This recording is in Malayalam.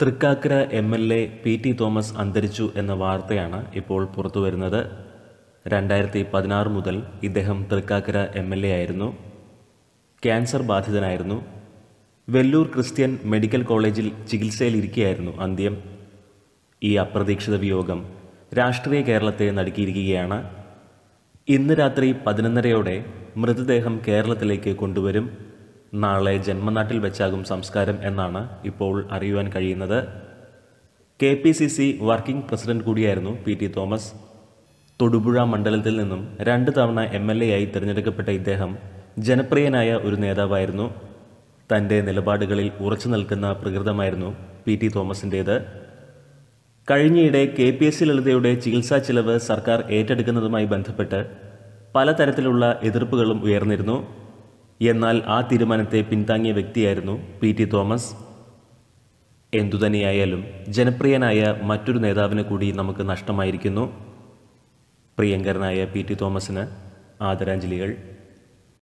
Thrikkakara M L A P T Thomas അന്തരിച്ചു എന്ന വാർത്തയാണ് ഇപ്പോൾ പുറത്തു വരുന്നത് രണ്ടായിരത്തി പതിനാറ് മുതൽ ഇദ്ദേഹം തൃക്കാക്കര എം എൽ എ ആയിരുന്നു. ക്യാൻസർ ബാധിതനായിരുന്നു. വെല്ലൂർ ക്രിസ്ത്യൻ മെഡിക്കൽ കോളേജിൽ ചികിത്സയിലിരിക്കുകയായിരുന്നു അന്ത്യം. ഈ അപ്രതീക്ഷിത വിയോഗം രാഷ്ട്രീയ കേരളത്തെ നടുക്കിയിരിക്കുകയാണ്. ഇന്ന് രാത്രി പതിനൊന്നരയോടെ മൃതദേഹം കേരളത്തിലേക്ക് കൊണ്ടുവരും. നാളെ ജന്മനാട്ടിൽ വെച്ചാകും സംസ്കാരം എന്നാണ് ഇപ്പോൾ അറിയുവാൻ കഴിയുന്നത്. K P C C working president കൂടിയായിരുന്നു പി ടി തോമസ്. തൊടുപുഴ മണ്ഡലത്തിൽ നിന്നും രണ്ട് തവണ എം എൽ എ ആയി തിരഞ്ഞെടുക്കപ്പെട്ട ഇദ്ദേഹം ജനപ്രിയനായ ഒരു നേതാവായിരുന്നു. തന്റെ നിലപാടുകളിൽ ഉറച്ചു നിൽക്കുന്ന പ്രകൃതമായിരുന്നു പി ടി തോമസിന്റേത് കഴിഞ്ഞയിടെ കെ പി എസ് സി ലളിതയുടെ ചികിത്സാ ചിലവ് സർക്കാർ ഏറ്റെടുക്കുന്നതുമായി ബന്ധപ്പെട്ട് പലതരത്തിലുള്ള എതിർപ്പുകളും ഉയർന്നിരുന്നു. എന്നാൽ ആ തീരുമാനത്തെ പിന്താങ്ങിയ വ്യക്തിയായിരുന്നു പി ടി തോമസ്. എന്തുതന്നെയായാലും ജനപ്രിയനായ മറ്റൊരു നേതാവിനെ കൂടി നമുക്ക് നഷ്ടമായിരിക്കുന്നു. പ്രിയങ്കരനായ പി ടി തോമസിന് ആദരാഞ്ജലികൾ.